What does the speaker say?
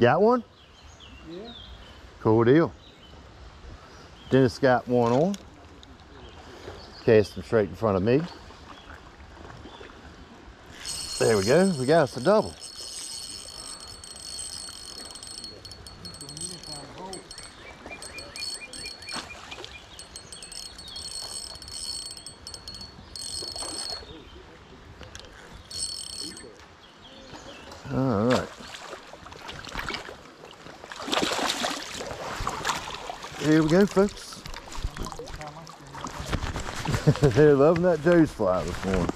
Got one? Yeah. Cool deal. Dennis got one on. Cast him straight in front of me. There we go. We got us a double. All right. Here we go, folks. They're loving that Joe's fly this morning.